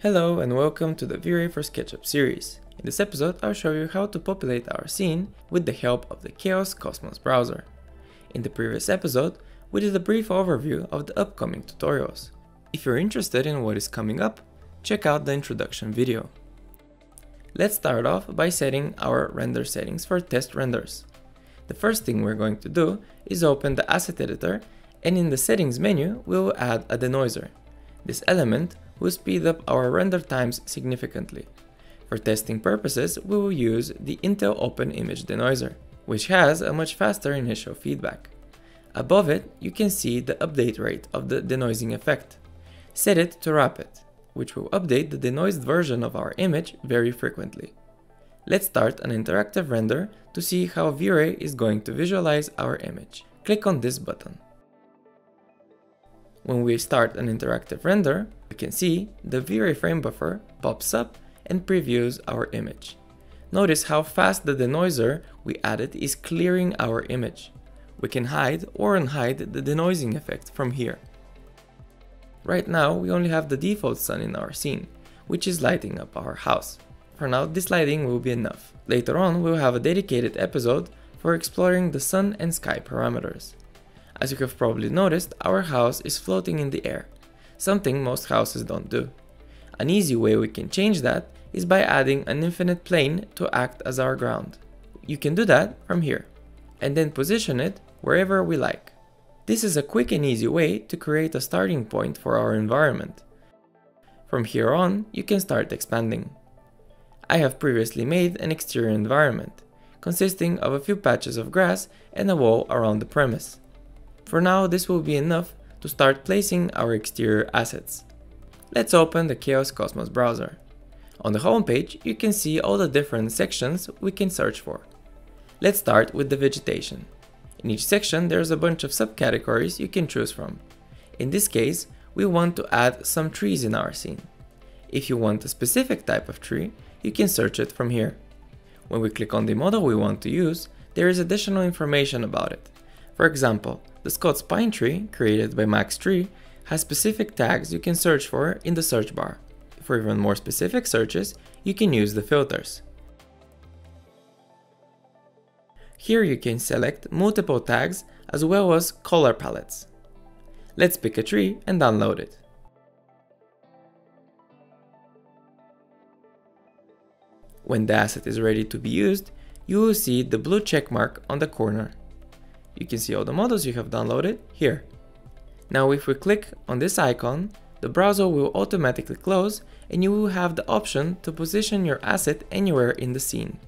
Hello and welcome to the V-Ray for SketchUp series. In this episode, I'll show you how to populate our scene with the help of the Chaos Cosmos browser. In the previous episode, we did a brief overview of the upcoming tutorials. If you're interested in what is coming up, check out the introduction video. Let's start off by setting our render settings for test renders. The first thing we're going to do is open the asset editor and in the settings menu we will add a denoiser. This element will speed up our render times significantly. For testing purposes, we will use the Intel Open Image Denoiser, which has a much faster initial feedback. Above it, you can see the update rate of the denoising effect. Set it to rapid, which will update the denoised version of our image very frequently. Let's start an interactive render to see how V-Ray is going to visualize our image. Click on this button. When we start an interactive render, we can see the V-Ray frame buffer pops up and previews our image. Notice how fast the denoiser we added is clearing our image. We can hide or unhide the denoising effect from here. Right now we only have the default sun in our scene, which is lighting up our house. For now this lighting will be enough. Later on we'll have a dedicated episode for exploring the sun and sky parameters. As you have probably noticed, our house is floating in the air, something most houses don't do. An easy way we can change that is by adding an infinite plane to act as our ground. You can do that from here, and then position it wherever we like. This is a quick and easy way to create a starting point for our environment. From here on, you can start expanding. I have previously made an exterior environment, consisting of a few patches of grass and a wall around the premise. For now, this will be enough to start placing our exterior assets. Let's open the Chaos Cosmos browser. On the homepage, you can see all the different sections we can search for. Let's start with the vegetation. In each section, there's a bunch of subcategories you can choose from. In this case, we want to add some trees in our scene. If you want a specific type of tree, you can search it from here. When we click on the model we want to use, there is additional information about it. For example, the Scots Pine Tree, created by Maxtree, has specific tags you can search for in the search bar. For even more specific searches, you can use the filters. Here you can select multiple tags as well as color palettes. Let's pick a tree and download it. When the asset is ready to be used, you will see the blue check mark on the corner. You can see all the models you have downloaded here. Now if we click on this icon, the browser will automatically close and you will have the option to position your asset anywhere in the scene.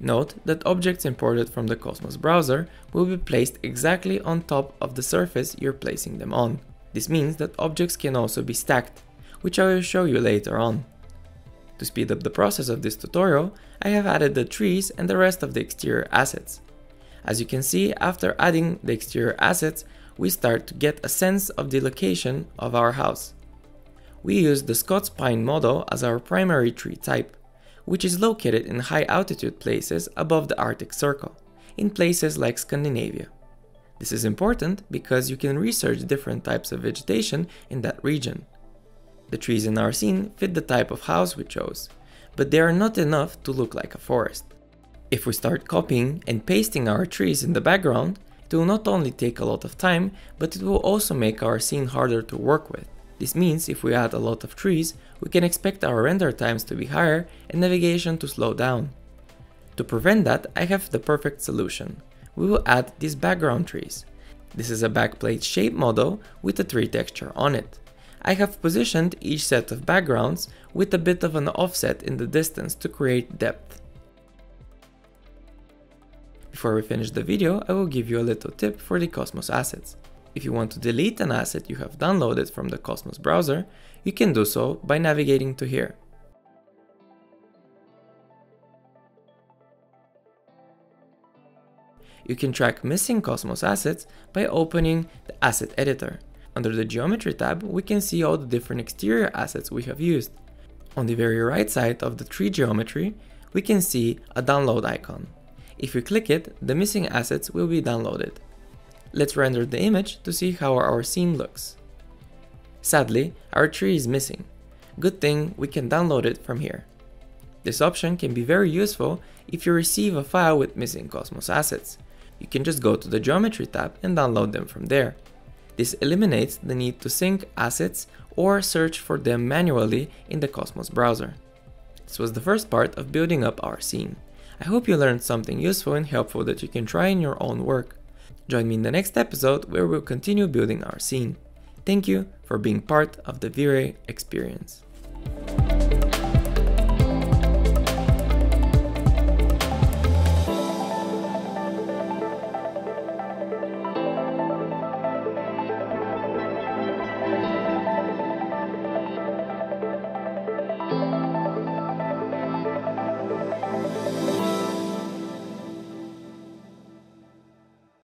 Note that objects imported from the Cosmos browser will be placed exactly on top of the surface you're placing them on. This means that objects can also be stacked, which I will show you later on. To speed up the process of this tutorial, I have added the trees and the rest of the exterior assets. As you can see, after adding the exterior assets, we start to get a sense of the location of our house. We use the Scots Pine model as our primary tree type, which is located in high altitude places above the Arctic Circle, in places like Scandinavia. This is important because you can research different types of vegetation in that region. The trees in our scene fit the type of house we chose, but they are not enough to look like a forest. If we start copying and pasting our trees in the background, it will not only take a lot of time, but it will also make our scene harder to work with. This means if we add a lot of trees, we can expect our render times to be higher and navigation to slow down. To prevent that, I have the perfect solution. We will add these background trees. This is a backplate shape model with a tree texture on it. I have positioned each set of backgrounds with a bit of an offset in the distance to create depth. Before we finish the video, I will give you a little tip for the Cosmos assets. If you want to delete an asset you have downloaded from the Cosmos browser, you can do so by navigating to here. You can track missing Cosmos assets by opening the Asset Editor. Under the Geometry tab, we can see all the different exterior assets we have used. On the very right side of the tree geometry, we can see a download icon. If we click it, the missing assets will be downloaded. Let's render the image to see how our scene looks. Sadly, our tree is missing, Good thing we can download it from here. This option can be very useful if you receive a file with missing Cosmos assets. You can just go to the Geometry tab and download them from there. This eliminates the need to sync assets or search for them manually in the Cosmos browser. This was the first part of building up our scene. I hope you learned something useful and helpful that you can try in your own work. Join me in the next episode where we'll continue building our scene. Thank you for being part of the V-Ray experience.